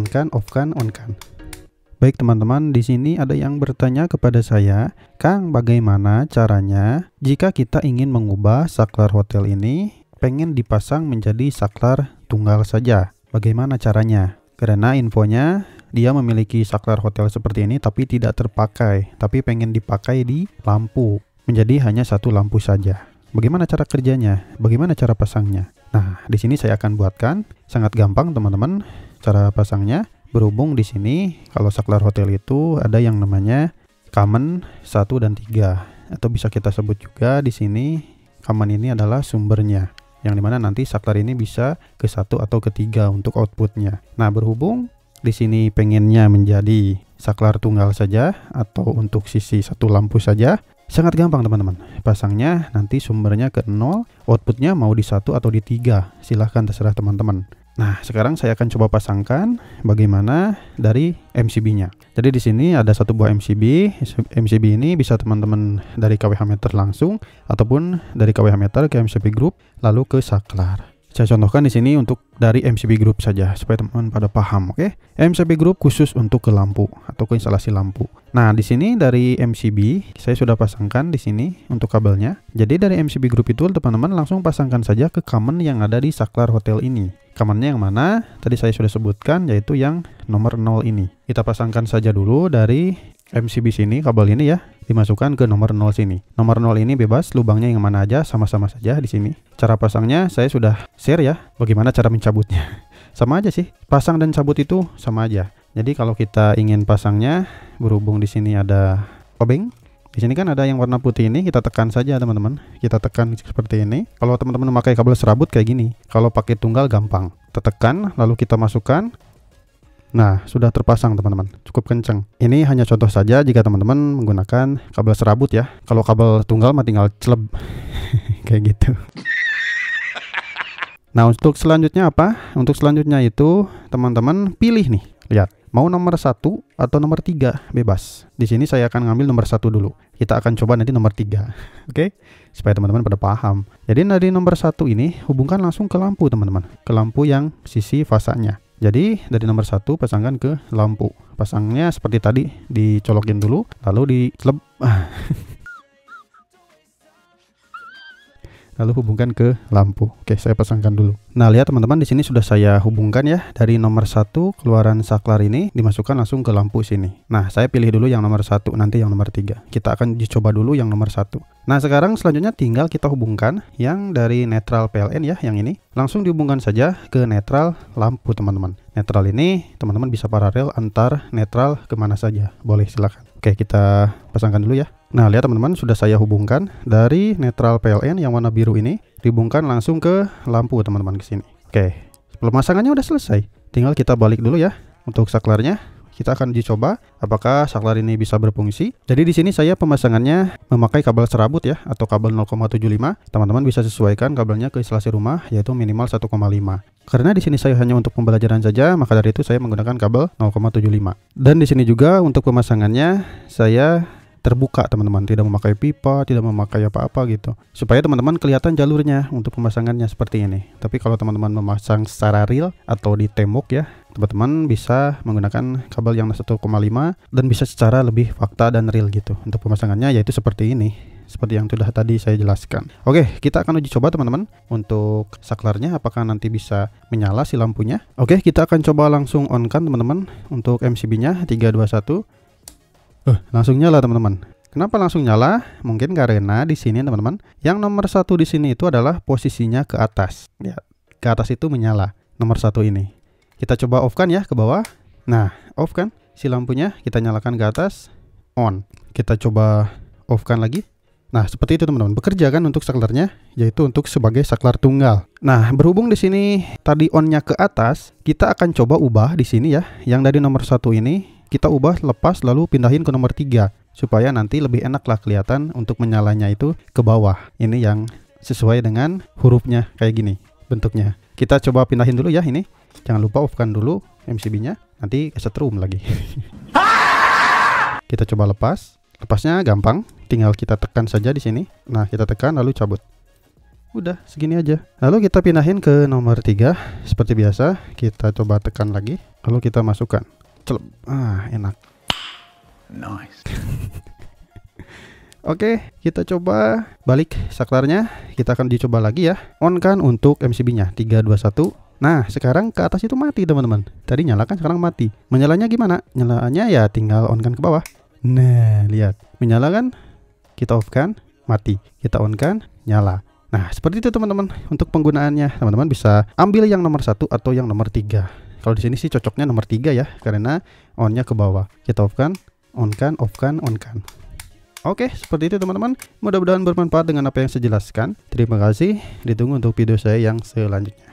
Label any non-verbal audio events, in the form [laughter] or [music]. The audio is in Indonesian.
on kan, off kan, on kan. Baik teman-teman, di sini ada yang bertanya kepada saya, Kang, bagaimana caranya jika kita ingin mengubah saklar hotel ini pengen dipasang menjadi saklar tunggal saja? Bagaimana caranya? Karena infonya dia memiliki saklar hotel seperti ini tapi tidak terpakai, tapi pengen dipakai di lampu menjadi hanya satu lampu saja. Bagaimana cara kerjanya? Bagaimana cara pasangnya? Nah, di sini saya akan buatkan sangat gampang teman-teman cara pasangnya. Berhubung di sini kalau saklar hotel itu ada yang namanya common 1 dan 3 atau bisa kita sebut juga di sini common ini adalah sumbernya yang di mana nanti saklar ini bisa ke satu atau ketiga untuk outputnya. Nah berhubung di sini pengennya menjadi saklar tunggal saja atau untuk sisi satu lampu saja, sangat gampang teman-teman. Pasangnya nanti sumbernya ke 0, outputnya mau di satu atau di tiga, silahkan terserah teman-teman. Nah, sekarang saya akan coba pasangkan bagaimana dari MCB-nya. Jadi di sini ada satu buah MCB. MCB ini bisa teman-teman dari KWH meter langsung ataupun dari KWH meter ke MCB group lalu ke saklar. Saya contohkan di sini untuk dari MCB group saja supaya teman-teman pada paham, oke? Okay? MCB group khusus untuk ke lampu atau ke instalasi lampu. Nah, di sini dari MCB saya sudah pasangkan di sini untuk kabelnya. Jadi dari MCB group itu teman-teman langsung pasangkan saja ke common yang ada di saklar hotel ini. Commonnya yang mana? Tadi saya sudah sebutkan yaitu yang nomor 0 ini. Kita pasangkan saja dulu dari MCB sini kabel ini ya dimasukkan ke nomor 0 sini. Nomor 0 ini bebas, lubangnya yang mana aja sama-sama saja di sini. Cara pasangnya saya sudah share ya, bagaimana cara mencabutnya. [laughs] sama aja sih, pasang dan cabut itu sama aja. Jadi kalau kita ingin pasangnya, berhubung di sini ada obeng, di sini kan ada yang warna putih ini, kita tekan saja teman-teman. Kita tekan seperti ini. Kalau teman-teman memakai kabel serabut kayak gini, kalau pakai tunggal gampang. Tekan, lalu kita masukkan, Nah, sudah terpasang teman-teman, cukup kenceng. Ini hanya contoh saja jika teman-teman menggunakan kabel serabut ya. Kalau kabel tunggal mah tinggal celeb [laughs] kayak gitu. Nah, untuk selanjutnya apa? Untuk selanjutnya itu teman-teman pilih nih. Lihat, mau nomor satu atau nomor tiga bebas. Di sini saya akan ngambil nomor satu dulu. Kita akan coba nanti nomor tiga, [laughs] oke? Okay? Supaya teman-teman pada paham. Jadi dari nomor satu ini hubungkan langsung ke lampu teman-teman, ke lampu yang sisi fasanya. Jadi dari nomor satu pasangkan ke lampu. Pasangnya seperti tadi, dicolokin dulu, lalu di [laughs] lalu hubungkan ke lampu. Oke, saya pasangkan dulu. Nah, lihat teman-teman di sini sudah saya hubungkan ya dari nomor satu keluaran saklar ini dimasukkan langsung ke lampu sini. Nah, saya pilih dulu yang nomor satu, nanti yang nomor tiga. Kita akan dicoba dulu yang nomor satu. Nah, sekarang selanjutnya tinggal kita hubungkan yang dari netral PLN ya, yang ini. Langsung dihubungkan saja ke netral lampu teman-teman. Netral ini teman-teman bisa paralel antar netral ke mana saja. Boleh silakan. Oke, kita pasangkan dulu ya. Nah, lihat teman-teman, sudah saya hubungkan dari netral PLN yang warna biru ini, dihubungkan langsung ke lampu teman-teman ke sini. Oke, pemasangannya udah selesai. Tinggal kita balik dulu ya untuk saklarnya. Kita akan uji coba apakah saklar ini bisa berfungsi. Jadi di sini saya pemasangannya memakai kabel serabut ya atau kabel 0,75. Teman-teman bisa sesuaikan kabelnya ke instalasi rumah yaitu minimal 1,5. Karena di sini saya hanya untuk pembelajaran saja, maka dari itu saya menggunakan kabel 0,75. Dan di sini juga untuk pemasangannya saya terbuka teman-teman. Tidak memakai pipa tidak memakai apa-apa gitu. Supaya teman-teman kelihatan jalurnya untuk pemasangannya seperti ini. Tapi kalau teman-teman memasang secara real atau di tembok ya teman-teman bisa menggunakan kabel yang 1,5 dan bisa secara lebih fakta dan real gitu untuk pemasangannya yaitu seperti ini. Seperti yang sudah tadi saya jelaskan. Oke, kita akan uji coba teman-teman untuk saklarnya. Apakah nanti bisa menyala si lampunya. Oke, kita akan coba langsung on kan teman-teman untuk MCB-nya 321 Uh, langsung nyala teman-teman. Kenapa langsung nyala? Mungkin karena di sini teman-teman, yang nomor satu di sini itu adalah posisinya ke atas. Ya, ke atas itu menyala. Nomor satu ini. Kita coba off kan ya ke bawah. Nah, off kan? Si lampunya kita nyalakan ke atas, on. Kita coba off kan lagi. Nah, seperti itu teman-teman. Bekerja kan untuk saklarnya, yaitu untuk sebagai saklar tunggal. Nah, berhubung di sini tadi onnya ke atas, kita akan coba ubah di sini ya. Yang dari nomor satu ini kita ubah lepas lalu pindahin ke nomor 3 supaya nanti lebih enak lah kelihatan untuk menyalanya itu ke bawah. Ini yang sesuai dengan hurufnya kayak gini bentuknya. Kita coba pindahin dulu ya ini. Jangan lupa off kan dulu MCB-nya. Nanti kesetrum lagi. [laughs] kita coba lepas. Lepasnya gampang, tinggal kita tekan saja di sini. Nah, kita tekan lalu cabut. Udah, segini aja. Lalu kita pindahin ke nomor 3 seperti biasa. Kita coba tekan lagi. Lalu kita masukkan. Celup. Ah, enak. Nice. [laughs] Oke, kita coba balik saklarnya. Kita akan dicoba lagi ya. On kan untuk MCB-nya 321. Nah, sekarang ke atas itu mati, teman-teman. Tadi nyalakan, sekarang mati. Menyalanya gimana? Nyalanya ya tinggal on kan ke bawah. Nah, lihat. Menyala kan? Kita off kan? Mati. Kita on kan? Nyala. Nah, seperti itu teman-teman. Untuk penggunaannya, teman-teman bisa ambil yang nomor satu atau yang nomor tiga. Kalau di sini sih cocoknya nomor tiga ya, karena onnya ke bawah. Kita off kan? On kan? Off kan? On kan? Oke, seperti itu teman-teman. Mudah-mudahan bermanfaat dengan apa yang saya jelaskan. Terima kasih. Ditunggu untuk video saya yang selanjutnya.